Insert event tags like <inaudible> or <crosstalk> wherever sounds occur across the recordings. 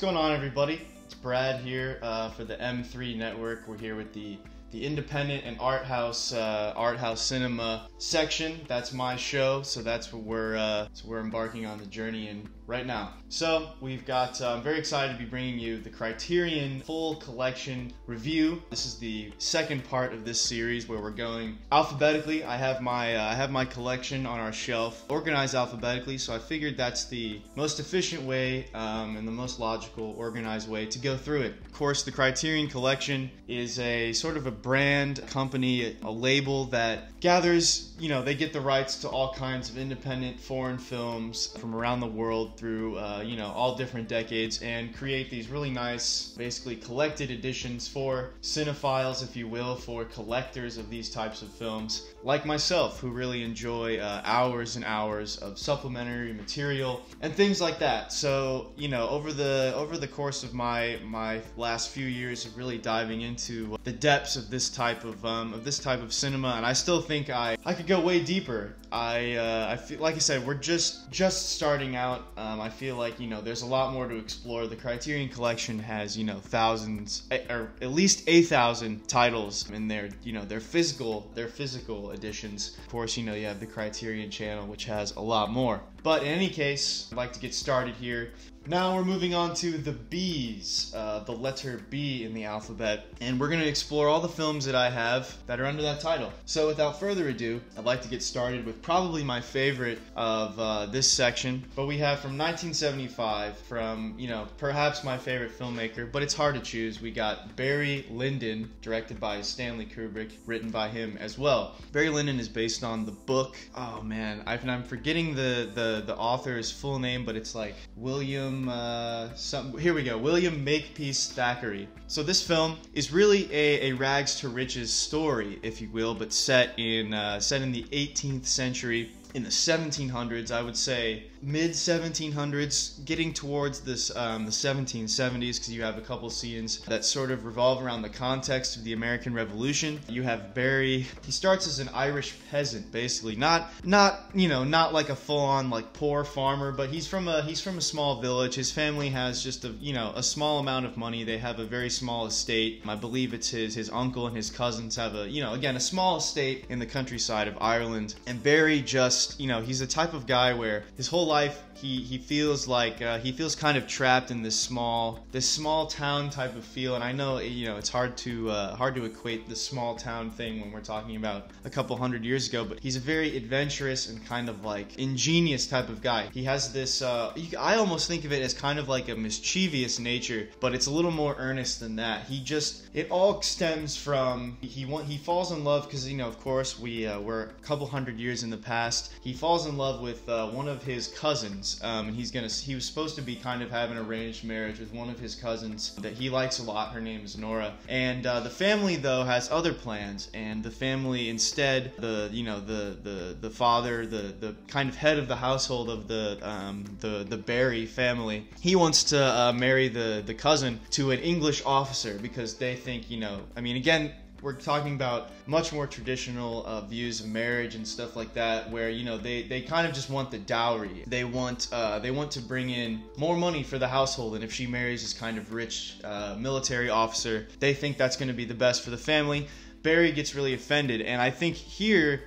What's going on, everybody? It's Brad here uh, for the M3 Network. We're here with the the independent and art house uh, art house cinema section. That's my show, so that's what we're uh, so we're embarking on the journey in right now. So we've got. Uh, I'm very excited to be bringing you the Criterion full collection review. This is the second part of this series where we're going alphabetically. I have my uh, I have my collection on our shelf organized alphabetically, so I figured that's the most efficient way um, and the most logical, organized way to go through it. Of course, the Criterion collection is a sort of a brand, company, a label that gathers, you know, they get the rights to all kinds of independent foreign films from around the world through, uh, you know, all different decades and create these really nice, basically collected editions for cinephiles, if you will, for collectors of these types of films, like myself, who really enjoy uh, hours and hours of supplementary material and things like that. So, you know, over the over the course of my my last few years of really diving into the depths of this type of um, of this type of cinema, and I still think I I could go way deeper. I uh, I feel like I said we're just just starting out. Um, I feel like you know there's a lot more to explore. The Criterion Collection has you know thousands eh, or at least a thousand titles in their you know their physical their physical editions. Of course, you know you have the Criterion Channel, which has a lot more. But in any case, I'd like to get started here. Now we're moving on to the B's, uh, the letter B in the alphabet, and we're going to explore all the films that I have that are under that title. So without further ado, I'd like to get started with probably my favorite of uh, this section. But we have from 1975, from, you know, perhaps my favorite filmmaker, but it's hard to choose. We got Barry Lyndon, directed by Stanley Kubrick, written by him as well. Barry Lyndon is based on the book, oh man, I've, I'm forgetting the, the, the author's full name, but it's like William uh, some, here we go. William Makepeace Thackeray. So this film is really a, a rags to riches story, if you will, but set in uh, set in the 18th century in the 1700s, I would say mid 1700s, getting towards this um, the 1770s, because you have a couple scenes that sort of revolve around the context of the American Revolution. You have Barry. He starts as an Irish peasant, basically, not not you know not like a full-on like poor farmer, but he's from a he's from a small village. His family has just a you know a small amount of money. They have a very small estate. I believe it's his his uncle and his cousins have a you know again a small estate in the countryside of Ireland, and Barry just you know he's the type of guy where his whole life he he feels like uh, he feels kind of trapped in this small this small town type of feel. And I know you know it's hard to uh, hard to equate the small town thing when we're talking about a couple hundred years ago but he's a very adventurous and kind of like ingenious type of guy. He has this uh, I almost think of it as kind of like a mischievous nature but it's a little more earnest than that. He just it all stems from he want he falls in love because you know of course we uh, we're a couple hundred years in the past. He falls in love with uh, one of his cousins um, and he's gonna he was supposed to be kind of having an arranged marriage with one of his cousins that he likes a lot. Her name is Nora, and uh, the family though has other plans, and the family instead the you know the the the father the the kind of head of the household of the um, the the Barry family he wants to uh, marry the the cousin to an English officer because they think you know I mean again we're talking about much more traditional uh, views of marriage and stuff like that where you know they, they kind of just want the dowry. They want uh, they want to bring in more money for the household and if she marries this kind of rich uh, military officer they think that's going to be the best for the family. Barry gets really offended and i think here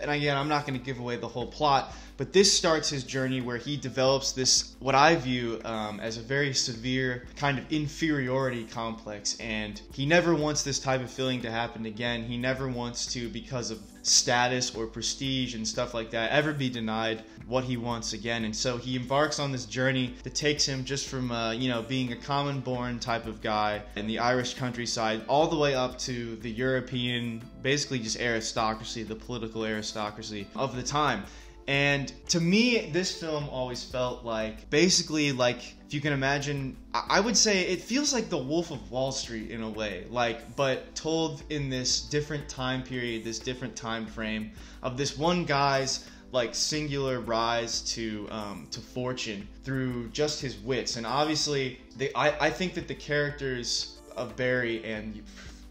and again i'm not going to give away the whole plot but this starts his journey where he develops this, what I view um, as a very severe kind of inferiority complex. And he never wants this type of feeling to happen again. He never wants to, because of status or prestige and stuff like that, ever be denied what he wants again. And so he embarks on this journey that takes him just from, uh, you know, being a common born type of guy in the Irish countryside all the way up to the European, basically just aristocracy, the political aristocracy of the time. And to me, this film always felt like basically like if you can imagine, I would say it feels like the Wolf of Wall Street in a way, like but told in this different time period, this different time frame of this one guy's like singular rise to um, to fortune through just his wits. And obviously, they, I I think that the characters of Barry and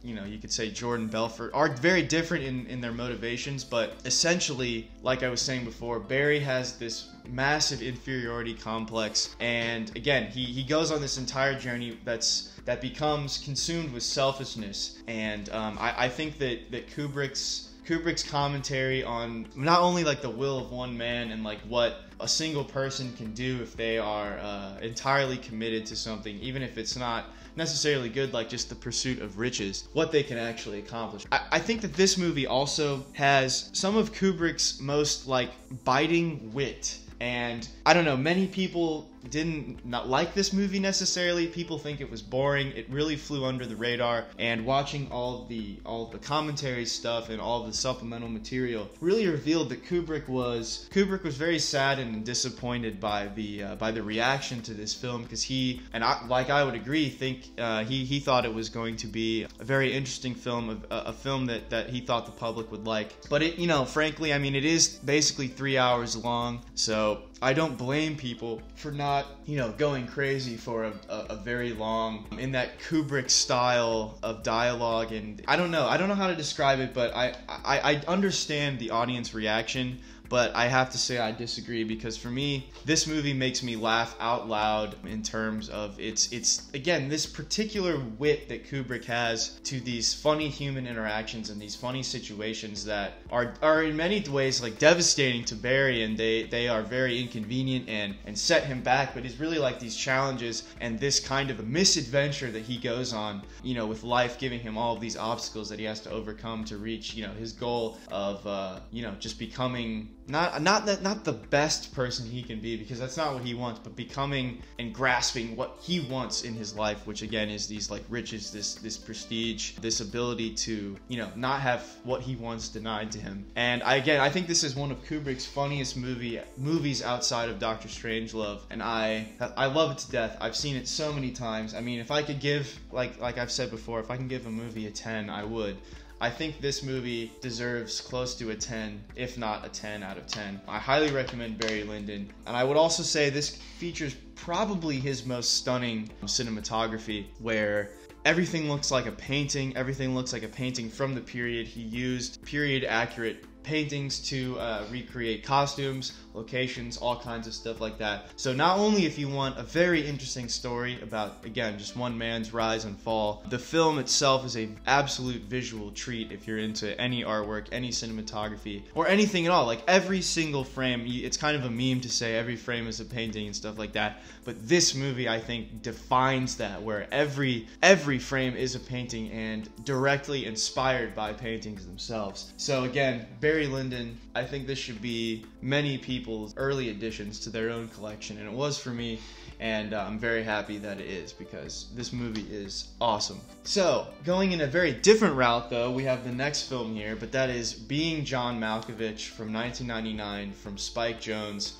you know, you could say Jordan Belfort are very different in, in their motivations, but essentially, like I was saying before, Barry has this massive inferiority complex, and again, he, he goes on this entire journey that's that becomes consumed with selfishness, and um, I, I think that that Kubrick's Kubrick's commentary on not only like the will of one man and like what a single person can do if they are uh, entirely committed to something, even if it's not necessarily good, like just the pursuit of riches, what they can actually accomplish. I, I think that this movie also has some of Kubrick's most like biting wit and I don't know, many people didn't not like this movie necessarily. People think it was boring. It really flew under the radar. And watching all the all the commentary stuff and all the supplemental material really revealed that Kubrick was Kubrick was very sad and disappointed by the uh, by the reaction to this film because he and I, like I would agree think uh, he he thought it was going to be a very interesting film, a, a film that that he thought the public would like. But it you know frankly I mean it is basically three hours long, so I don't blame people for not, you know, going crazy for a, a, a, very long, in that Kubrick style of dialogue. And I don't know, I don't know how to describe it, but I, I, I understand the audience reaction but I have to say I disagree because for me, this movie makes me laugh out loud in terms of its its again this particular wit that Kubrick has to these funny human interactions and these funny situations that are are in many ways like devastating to Barry and they they are very inconvenient and and set him back, but it's really like these challenges and this kind of a misadventure that he goes on, you know, with life giving him all of these obstacles that he has to overcome to reach, you know, his goal of uh, you know just becoming not not that not the best person he can be because that's not what he wants but becoming and grasping what he wants in his life which again is these like riches this this prestige this ability to you know not have what he wants denied to him. And I, again i think this is one of kubrick's funniest movie movies outside of dr strangelove and i i love it to death. I've seen it so many times. I mean if i could give like like i've said before if i can give a movie a 10 i would I think this movie deserves close to a 10, if not a 10 out of 10. I highly recommend Barry Lyndon, and I would also say this features probably his most stunning cinematography, where everything looks like a painting, everything looks like a painting from the period. He used period accurate paintings to uh, recreate costumes, locations, all kinds of stuff like that. So not only if you want a very interesting story about again just one man's rise and fall, the film itself is a absolute visual treat if you're into any artwork, any cinematography, or anything at all. Like every single frame, it's kind of a meme to say every frame is a painting and stuff like that. But this movie, I think, defines that where every every frame is a painting and directly inspired by paintings themselves. So again, Barry Lyndon, I think this should be many people's early additions to their own collection, and it was for me. And uh, I'm very happy that it is because this movie is awesome. So, going in a very different route, though, we have the next film here, but that is Being John Malkovich from 1999 from Spike Jonze.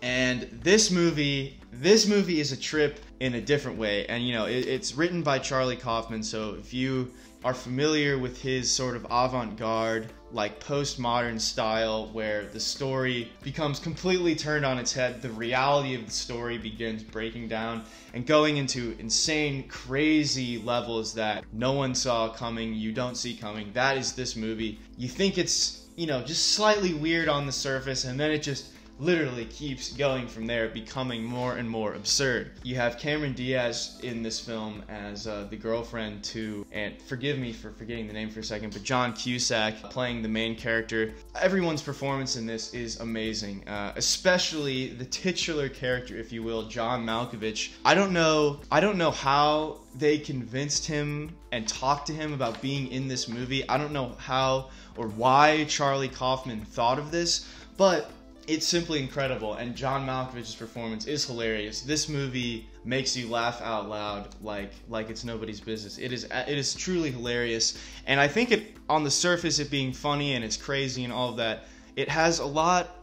And this movie, this movie is a trip in a different way. And you know, it, it's written by Charlie Kaufman. So if you are familiar with his sort of avant-garde like postmodern style where the story becomes completely turned on its head. The reality of the story begins breaking down and going into insane crazy levels that no one saw coming you don't see coming. That is this movie. You think it's you know just slightly weird on the surface and then it just literally keeps going from there, becoming more and more absurd. You have Cameron Diaz in this film as uh, the girlfriend to, and forgive me for forgetting the name for a second, but John Cusack playing the main character. Everyone's performance in this is amazing, uh, especially the titular character, if you will, John Malkovich. I don't know, I don't know how they convinced him and talked to him about being in this movie. I don't know how or why Charlie Kaufman thought of this, but it's simply incredible, and John Malkovich's performance is hilarious. This movie makes you laugh out loud like like it's nobody's business. It is it is truly hilarious, and I think it on the surface it being funny and it's crazy and all of that, it has a lot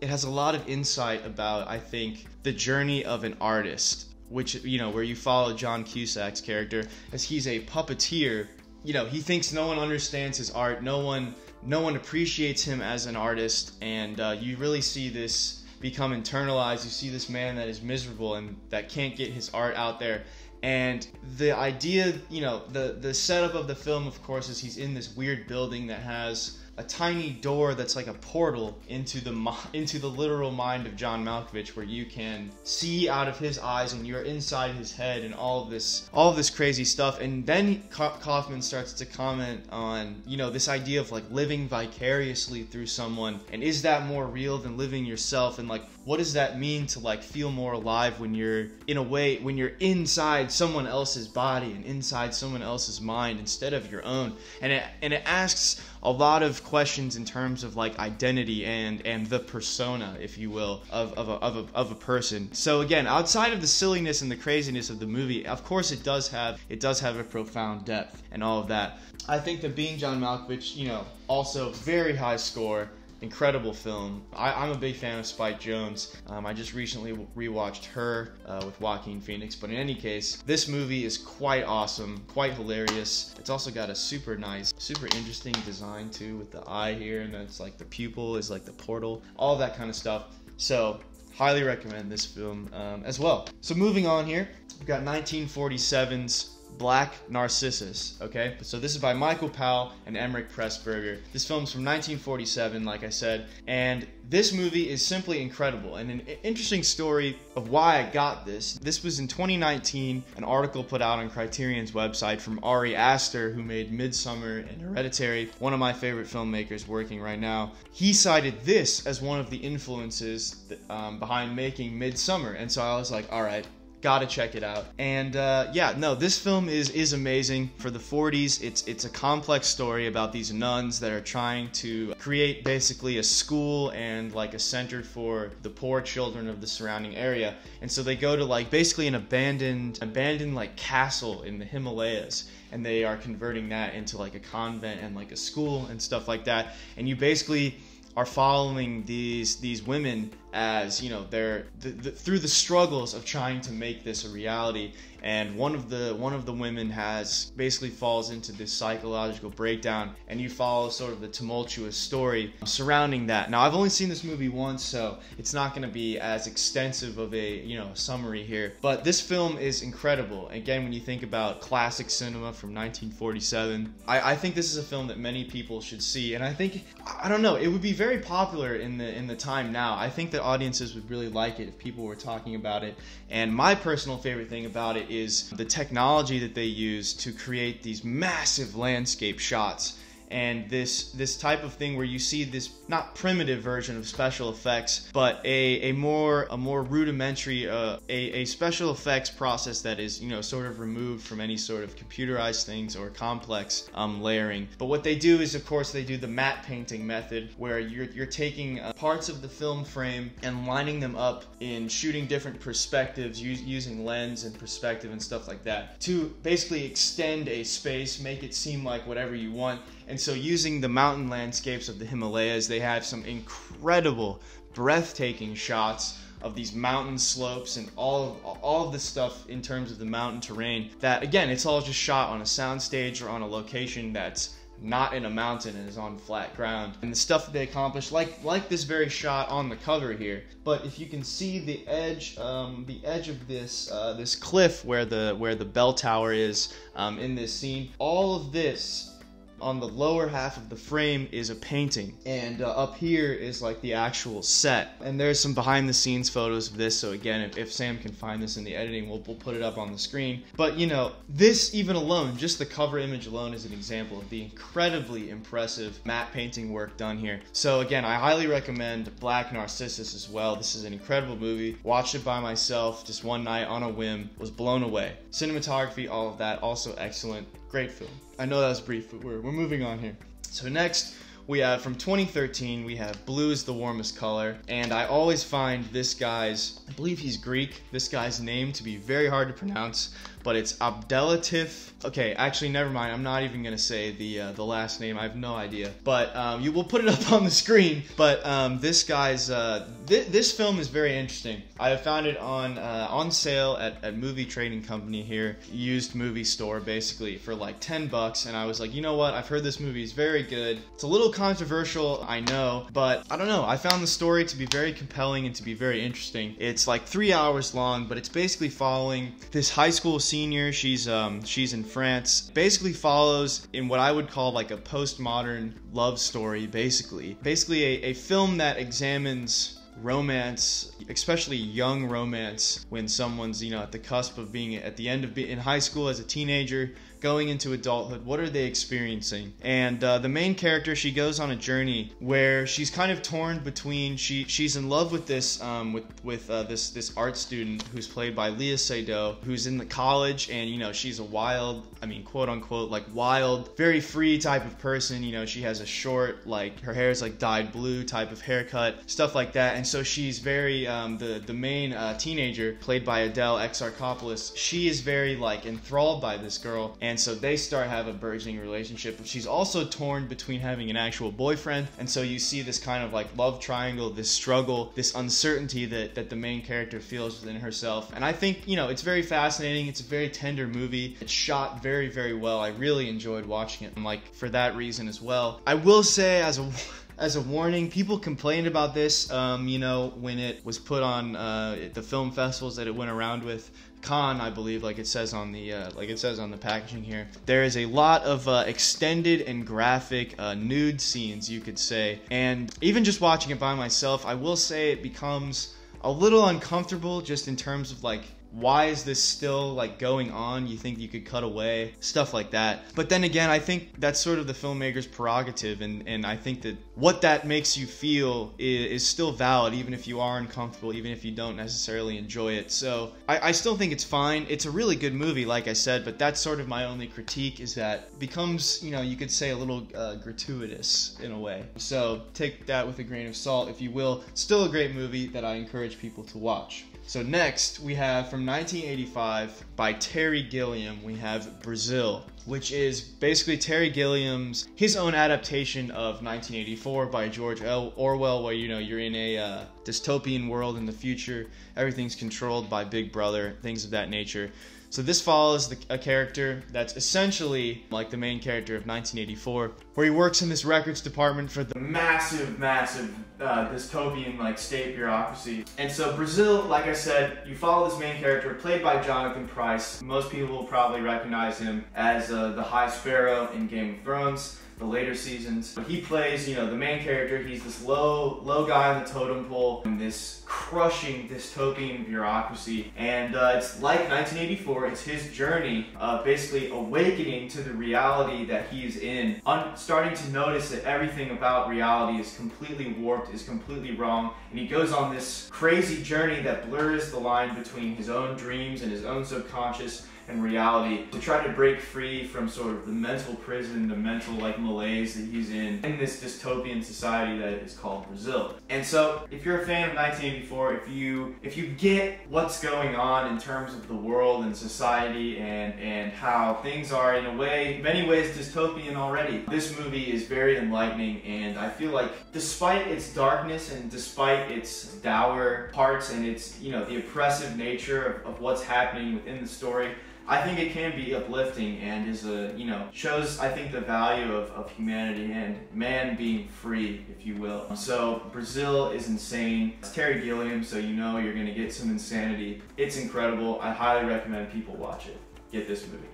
it has a lot of insight about I think the journey of an artist, which you know where you follow John Cusack's character as he's a puppeteer. You know he thinks no one understands his art, no one no one appreciates him as an artist, and uh, you really see this become internalized. You see this man that is miserable and that can't get his art out there, And the idea, you know, the the setup of the film, of course, is he's in this weird building that has a tiny door that's like a portal into the <laughs> into the literal mind of John Malkovich, where you can see out of his eyes and you're inside his head and all of this all of this crazy stuff. And then Kaufman starts to comment on you know this idea of like living vicariously through someone, and is that more real than living yourself? And like what does that mean to like feel more alive when you're in a way when you're inside someone else's body and inside someone else's mind instead of your own? And it and it asks a lot of questions in terms of like identity and and the persona, if you will, of, of, a, of, a, of a person. So again, outside of the silliness and the craziness of the movie, of course it does have it does have a profound depth and all of that. I think that being John Malkovich, you know, also very high score incredible film. I, am a big fan of Spike Jonze. Um, I just recently rewatched her uh, with Joaquin Phoenix, but in any case, this movie is quite awesome, quite hilarious. It's also got a super nice, super interesting design too, with the eye here, and then it's like the pupil is like the portal, all that kind of stuff. So, highly recommend this film um, as well. So, moving on here, we've got 1947's Black Narcissus, okay? So this is by Michael Powell and Emeric Pressburger. This film's from 1947, like I said, and this movie is simply incredible and an interesting story of why I got this. This was in 2019, an article put out on Criterion's website from Ari Aster, who made Midsommar and Hereditary, one of my favorite filmmakers working right now. He cited this as one of the influences that, um, behind making Midsommar, and so I was like, all right, gotta check it out. And uh, yeah no this film is is amazing. For the 40s it's it's a complex story about these nuns that are trying to create basically a school and like a center for the poor children of the surrounding area. And so they go to like basically an abandoned abandoned like castle in the himalayas. And they are converting that into like a convent and like a school and stuff like that. And you basically are following these these women as you know they're the, the, through the struggles of trying to make this a reality. And one of the one of the women has basically falls into this psychological breakdown. And you follow sort of the tumultuous story surrounding that. Now i've only seen this movie once so it's not going to be as extensive of a you know summary here. But this film is incredible. Again when you think about classic cinema from 1947 I, I think this is a film that many people should see. And i think i don't know it would be very popular in the in the time now. I think audiences would really like it if people were talking about it. And my personal favorite thing about it is the technology that they use to create these massive landscape shots and this this type of thing where you see this not primitive version of special effects but a, a more a more rudimentary uh, a, a special effects process that is you know sort of removed from any sort of computerized things or complex um, layering. But what they do is of course they do the matte painting method where you're, you're taking uh, parts of the film frame and lining them up in shooting different perspectives using lens and perspective and stuff like that to basically extend a space make it seem like whatever you want. And so, using the mountain landscapes of the Himalayas, they have some incredible, breathtaking shots of these mountain slopes and all of, all of the stuff in terms of the mountain terrain. That again, it's all just shot on a soundstage or on a location that's not in a mountain and is on flat ground. And the stuff that they accomplished, like like this very shot on the cover here. But if you can see the edge, um, the edge of this uh, this cliff where the where the bell tower is um, in this scene, all of this on the lower half of the frame is a painting and uh, up here is like the actual set. And there's some behind the scenes photos of this so again if, if sam can find this in the editing we'll, we'll put it up on the screen. But you know this even alone just the cover image alone is an example of the incredibly impressive matte painting work done here. So again i highly recommend black narcissus as well. This is an incredible movie. Watched it by myself just one night on a whim was blown away. Cinematography all of that also excellent great film I know that was brief, but we're, we're moving on here. So next, we have from 2013 we have blue is the warmest color and i always find this guy's i believe he's greek this guy's name to be very hard to pronounce but it's Abdellatif. Okay, actually, never mind. I'm not even gonna say the uh, the last name. I have no idea. But um, you will put it <laughs> up on the screen. But um, this guy's uh, th- this film is very interesting. I found it on uh, on sale at, at Movie Trading Company here, used movie store basically for like 10 bucks, and I was like, you know what? I've heard this movie is very good. It's a little controversial, I know, but I don't know. I found the story to be very compelling and to be very interesting. It's like three hours long, but it's basically following this high school senior. She's um, she's in France. Basically follows in what I would call like a postmodern love story. Basically, basically a, a film that examines romance, especially young romance, when someone's you know at the cusp of being at the end of be- in high school as a teenager, going into adulthood. What are they experiencing? And uh, the main character, she goes on a journey where she's kind of torn between she she's in love with this um, with with uh, this this art student who's played by Léa Seydoux, who's in the college, and you know she's a wild, I mean quote unquote like wild, very free type of person. You know she has a short like her hair is like dyed blue type of haircut, stuff like that, and so she's very um, the the main uh, teenager played by Adele Exarchopoulos. She is very like enthralled by this girl and so they start have a burgeoning relationship. She's also torn between having an actual boyfriend, and so you see this kind of like love triangle, this struggle, this uncertainty that that the main character feels within herself. And I think you know it's very fascinating. It's a very tender movie. It's shot very very well. I really enjoyed watching it, and like for that reason as well. I will say as a <laughs> as a warning, people complained about this, um, you know, when it was put on uh, the film festivals that it went around with. Cannes, I believe, like it says on the uh, like it says on the packaging here. There is a lot of uh, extended and graphic uh, nude scenes, you could say, and even just watching it by myself, I will say it becomes a little uncomfortable just in terms of like why is this still like going on? You think you could cut away? Stuff like that. But then again i think that's sort of the filmmaker's prerogative and and i think that what that makes you feel is, is still valid even if you are uncomfortable even if you don't necessarily enjoy it. So I, I still think it's fine. It's a really good movie like i said but that's sort of my only critique is that becomes you know you could say a little uh, gratuitous in a way. So take that with a grain of salt if you will. Still a great movie that i encourage people to watch so next we have from 1985 by Terry Gilliam, we have Brazil, which is basically Terry Gilliam's his own adaptation of 1984 by George L. Orwell, where you know you're in a uh, dystopian world in the future, everything's controlled by Big Brother, things of that nature. So this follows the, a character that's essentially like the main character of 1984, where he works in this records department for the massive, massive uh, dystopian like state bureaucracy. And so Brazil, like I said, you follow this main character played by Jonathan Pryce. Most people will probably recognize him as uh, the High Sparrow in Game of Thrones the later seasons. But he plays, you know, the main character. He's this low, low guy on the totem pole in this crushing dystopian bureaucracy. And uh, it's like 1984. It's his journey, uh, basically awakening to the reality that he's in, Un starting to notice that everything about reality is completely warped, is completely wrong, and he goes on this crazy journey that blurs the line between his own dreams and his own subconscious and reality to try to break free from sort of the mental prison, the mental like malaise that he's in in this dystopian society that is called Brazil. And so, if you're a fan of 1984, if you if you get what's going on in terms of the world and society and and how things are in a way, many ways dystopian already, this movie is very enlightening and I feel like despite its darkness and despite its dour parts and its you know the oppressive nature of, of what's happening within the story, I think it can be uplifting and is a, you know, shows, I think, the value of, of humanity and man being free, if you will. So Brazil is insane. It's Terry Gilliam, so you know you're gonna get some insanity. It's incredible. I highly recommend people watch it. Get this movie.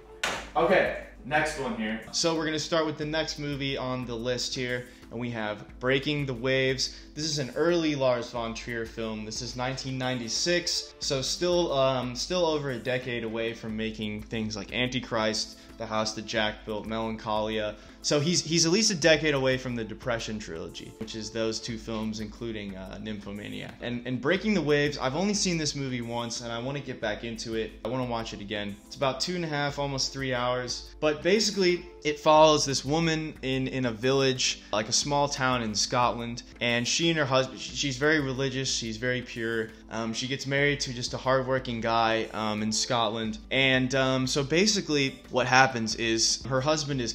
Okay, next one here. So we're gonna start with the next movie on the list here and we have Breaking the Waves. This is an early Lars von Trier film. This is 1996, so still um, still over a decade away from making things like Antichrist, The House That Jack Built, Melancholia. So he's he's at least a decade away from the Depression trilogy, which is those two films, including uh, Nymphomaniac. And and Breaking the Waves, I've only seen this movie once, and I want to get back into it. I want to watch it again. It's about two and a half, almost three hours. But basically, it follows this woman in in a village, like a small town in Scotland, and she and her husband. She's very religious. She's very pure. Um, she gets married to just a hardworking guy um, in Scotland. And um, so basically, what happens is her husband is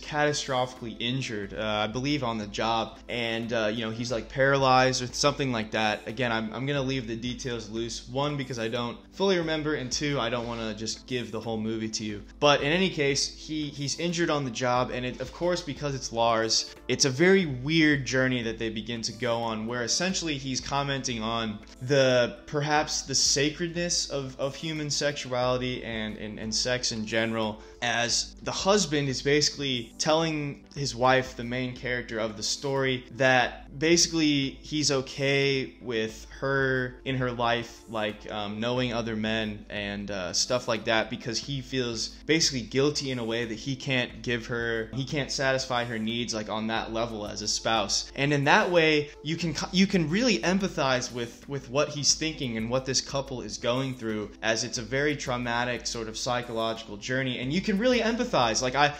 catastrophically injured, uh, I believe, on the job. And, uh, you know, he's like paralyzed or something like that. Again, I'm, I'm going to leave the details loose. One, because I don't fully remember, and two, I don't want to just give the whole movie to you. But in any case, he, he's injured on the job. And it, of course, because it's Lars, it's a very weird journey that they begin to go on where essentially he's commenting on the perhaps the sacredness of, of human sexuality and, and, and sex in general as the husband is basically telling his wife, the main character of the story, that basically he's okay with her in her life, like um, knowing other men and uh, stuff like that, because he feels basically guilty in a way that he can't give her, he can't satisfy her needs like on that level as a spouse. And in that way, you can you can really empathize with with what he's thinking and what this couple is going through, as it's a very traumatic sort of psychological journey, and you can really empathize. Like I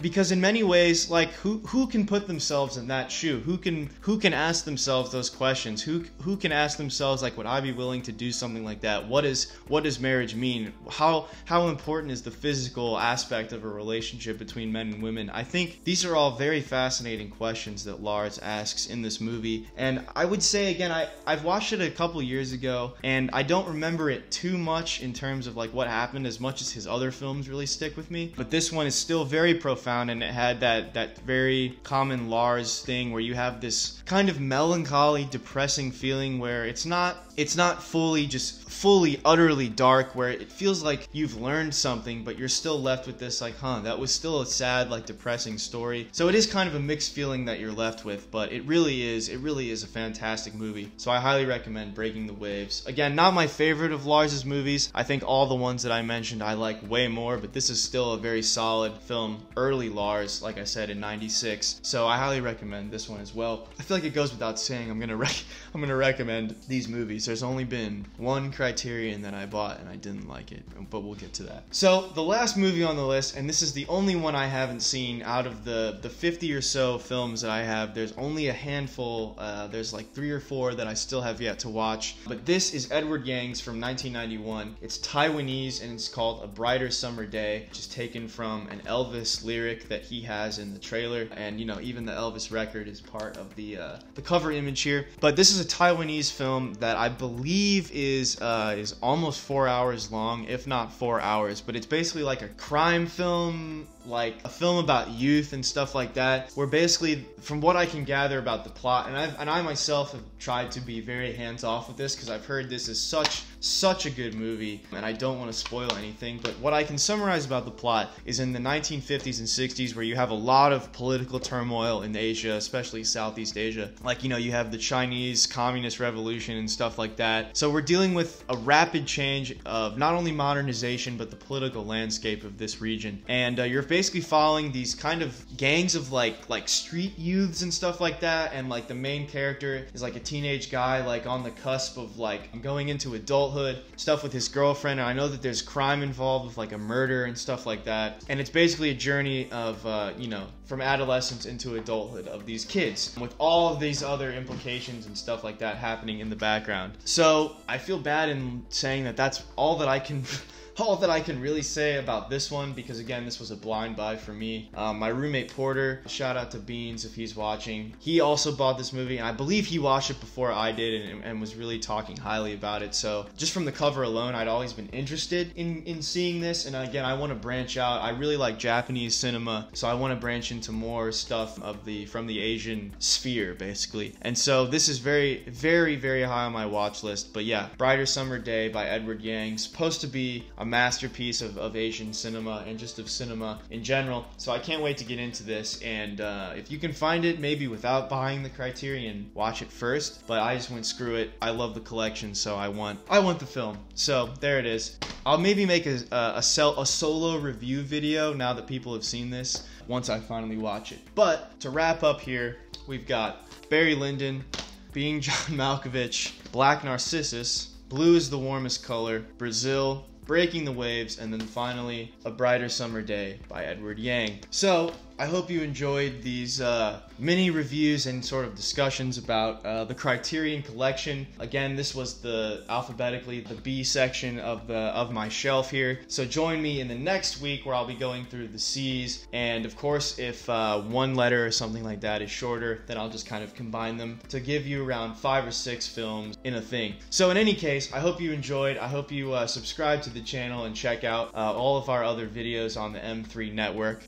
because in many ways like who who can put themselves in that shoe? Who can who can ask themselves those questions? Who who can ask themselves like would i be willing to do something like that? What is what does marriage mean? How how important is the physical aspect of a relationship between men and women? I think these are all very fascinating questions that lars asks in this movie. And i would say again i i've watched it a couple years ago and i don't remember it too much in terms of like what happened as much as his other films really stick with me. But this one is still very profound found, and it had that that very common Lars thing where you have this kind of melancholy, depressing feeling where it's not it's not fully just fully utterly dark where it feels like you've learned something but you're still left with this like huh that was still a sad like depressing story. So it is kind of a mixed feeling that you're left with but it really is it really is a fantastic movie. So i highly recommend breaking the waves. Again not my favorite of lars's movies. I think all the ones that i mentioned i like way more but this is still a very solid film. Early lars like i said in 96 so i highly recommend this one as well i feel like it goes without saying i'm gonna <laughs> i'm gonna recommend these movies there's only been one criterion that I bought and I didn't like it, but we'll get to that. So, the last movie on the list, and this is the only one I haven't seen out of the, the 50 or so films that I have, there's only a handful, uh, there's like three or four that I still have yet to watch. But this is Edward Yang's from 1991. It's Taiwanese and it's called A Brighter Summer Day, which is taken from an Elvis lyric that he has in the trailer. And, you know, even the Elvis record is part of the, uh, the cover image here. But this is a Taiwanese film that I believe is uh, is almost four hours long, if not four hours. But it's basically like a crime film like a film about youth and stuff like that where basically from what i can gather about the plot and i and i myself have tried to be very hands off with this because i've heard this is such such a good movie and i don't want to spoil anything but what i can summarize about the plot is in the 1950s and 60s where you have a lot of political turmoil in asia especially southeast asia. Like you know you have the chinese communist revolution and stuff like that. So we're dealing with a rapid change of not only modernization but the political landscape of this region. And uh, you're basically following these kind of gangs of like like street youths and stuff like that and like the main character is like a teenage guy like on the cusp of like going into adulthood stuff with his girlfriend and i know that there's crime involved with like a murder and stuff like that. And it's basically a journey of uh, you know from adolescence into adulthood of these kids with all of these other implications and stuff like that happening in the background. So i feel bad in saying that that's all that i can <laughs> all that I can really say about this one because again, this was a blind buy for me. Um, my roommate Porter, shout out to Beans if he's watching. He also bought this movie, and I believe he watched it before I did, and, and was really talking highly about it. So just from the cover alone, I'd always been interested in in seeing this. And again, I want to branch out. I really like Japanese cinema, so I want to branch into more stuff of the from the Asian sphere, basically. And so this is very, very, very high on my watch list. But yeah, Brighter Summer Day by Edward Yang, supposed to be masterpiece of, of Asian cinema and just of cinema in general. So I can't wait to get into this. And uh, if you can find it, maybe without buying the Criterion, watch it first. But I just went screw it. I love the collection, so I want I want the film. So there it is. I'll maybe make a a, a, a solo review video now that people have seen this once I finally watch it. But to wrap up here, we've got Barry Lyndon, Being <laughs> John Malkovich, Black Narcissus, Blue is the warmest color, Brazil, Breaking the Waves, and then finally A Brighter Summer Day by Edward Yang. So, I hope you enjoyed these uh, mini reviews and sort of discussions about uh, the Criterion Collection. Again, this was the alphabetically the B section of the of my shelf here. So join me in the next week where I'll be going through the C's. And of course, if uh, one letter or something like that is shorter, then I'll just kind of combine them to give you around five or six films in a thing. So in any case, I hope you enjoyed. I hope you uh, subscribe to the channel and check out uh, all of our other videos on the M3 network.